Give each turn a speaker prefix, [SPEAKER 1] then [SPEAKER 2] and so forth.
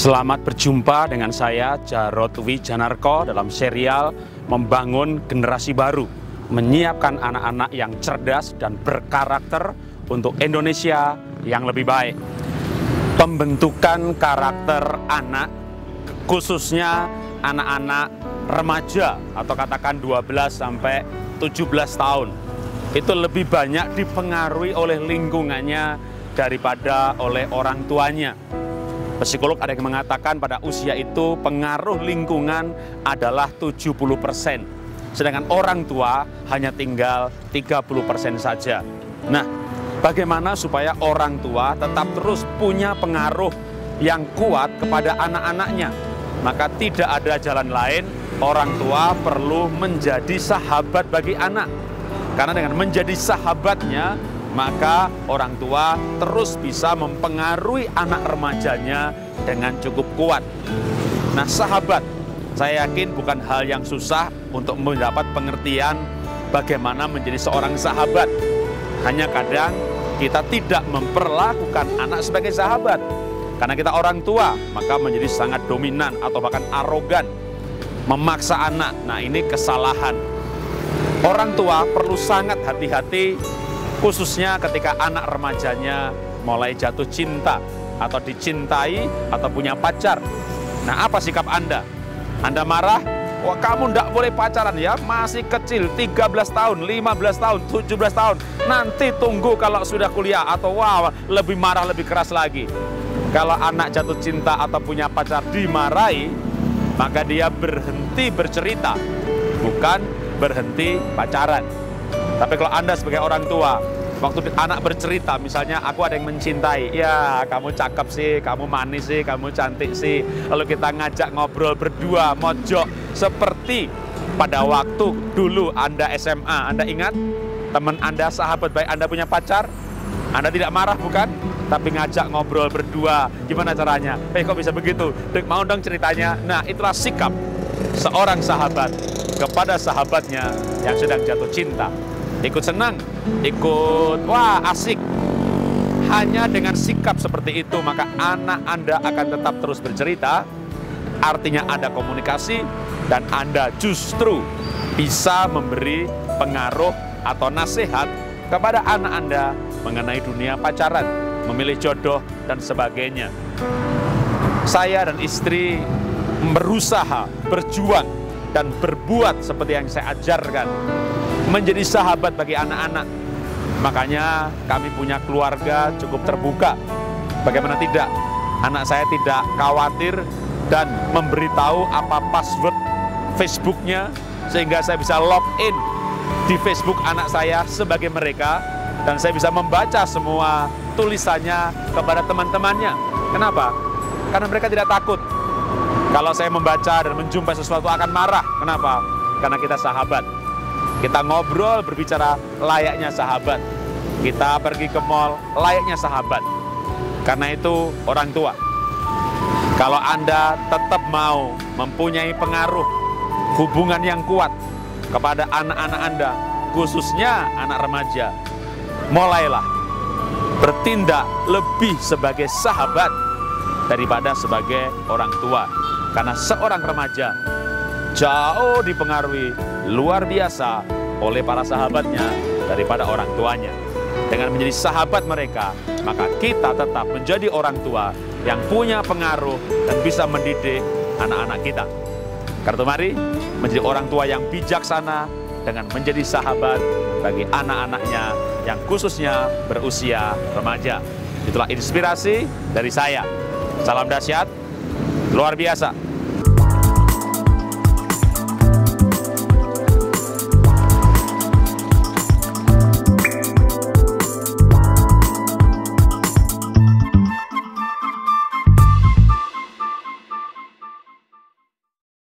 [SPEAKER 1] Selamat berjumpa dengan saya Jarod Wijanarko dalam serial Membangun Generasi Baru menyiapkan anak-anak yang cerdas dan berkarakter untuk Indonesia yang lebih baik. Pembentukan karakter anak khususnya anak-anak remaja atau katakan 12 sampai 17 tahun itu lebih banyak dipengaruhi oleh lingkungannya daripada oleh orang tuanya. Psikolog ada yang mengatakan pada usia itu pengaruh lingkungan adalah 70%. Sedangkan orang tua hanya tinggal 30% saja. Nah, bagaimana supaya orang tua tetap terus punya pengaruh yang kuat kepada anak-anaknya? Maka tidak ada jalan lain, orang tua perlu menjadi sahabat bagi anak. Karena dengan menjadi sahabatnya, maka orang tua terus bisa mempengaruhi anak remajanya dengan cukup kuat. Nah, sahabat, saya yakin bukan hal yang susah untuk mendapat pengertian bagaimana menjadi seorang sahabat. Hanya kadang kita tidak memperlakukan anak sebagai sahabat. Karena kita orang tua, maka menjadi sangat dominan atau bahkan arogan. Memaksa anak, nah ini kesalahan. Orang tua perlu sangat hati-hati khususnya ketika anak remajanya mulai jatuh cinta atau dicintai atau punya pacar. Nah, apa sikap Anda? Anda marah? Wah, kamu tidak boleh pacaran ya, masih kecil, 13 tahun, 15 tahun, 17 tahun. Nanti tunggu kalau sudah kuliah atau wah, lebih marah, lebih keras lagi. Kalau anak jatuh cinta atau punya pacar dimarahi, maka dia berhenti bercerita, bukan berhenti pacaran. Tapi kalau Anda sebagai orang tua, waktu anak bercerita, misalnya aku ada yang mencintai, ya kamu cakep sih, kamu manis sih, kamu cantik sih. Lalu kita ngajak ngobrol berdua, mojok, seperti pada waktu dulu Anda SMA, Anda ingat? Teman Anda, sahabat baik Anda punya pacar, Anda tidak marah bukan? Tapi ngajak ngobrol berdua, gimana caranya? Eh kok bisa begitu? Mau dong ceritanya? Nah itulah sikap seorang sahabat kepada sahabatnya yang sedang jatuh cinta ikut senang, ikut wah asik. Hanya dengan sikap seperti itu maka anak Anda akan tetap terus bercerita. Artinya ada komunikasi dan Anda justru bisa memberi pengaruh atau nasihat kepada anak Anda mengenai dunia pacaran, memilih jodoh dan sebagainya. Saya dan istri berusaha, berjuang dan berbuat seperti yang saya ajarkan menjadi sahabat bagi anak-anak. Makanya kami punya keluarga cukup terbuka. Bagaimana tidak? Anak saya tidak khawatir dan memberitahu apa password Facebooknya sehingga saya bisa login di Facebook anak saya sebagai mereka dan saya bisa membaca semua tulisannya kepada teman-temannya. Kenapa? Karena mereka tidak takut. Kalau saya membaca dan menjumpai sesuatu akan marah. Kenapa? Karena kita sahabat. Kita ngobrol, berbicara layaknya sahabat. Kita pergi ke mall, layaknya sahabat. Karena itu orang tua. Kalau Anda tetap mau mempunyai pengaruh hubungan yang kuat kepada anak-anak Anda, khususnya anak remaja, mulailah bertindak lebih sebagai sahabat daripada sebagai orang tua. Karena seorang remaja jauh dipengaruhi luar biasa oleh para sahabatnya daripada orang tuanya. Dengan menjadi sahabat mereka, maka kita tetap menjadi orang tua yang punya pengaruh dan bisa mendidik anak-anak kita. Karena mari menjadi orang tua yang bijaksana dengan menjadi sahabat bagi anak-anaknya yang khususnya berusia remaja. Itulah inspirasi dari saya. Salam dahsyat, luar biasa.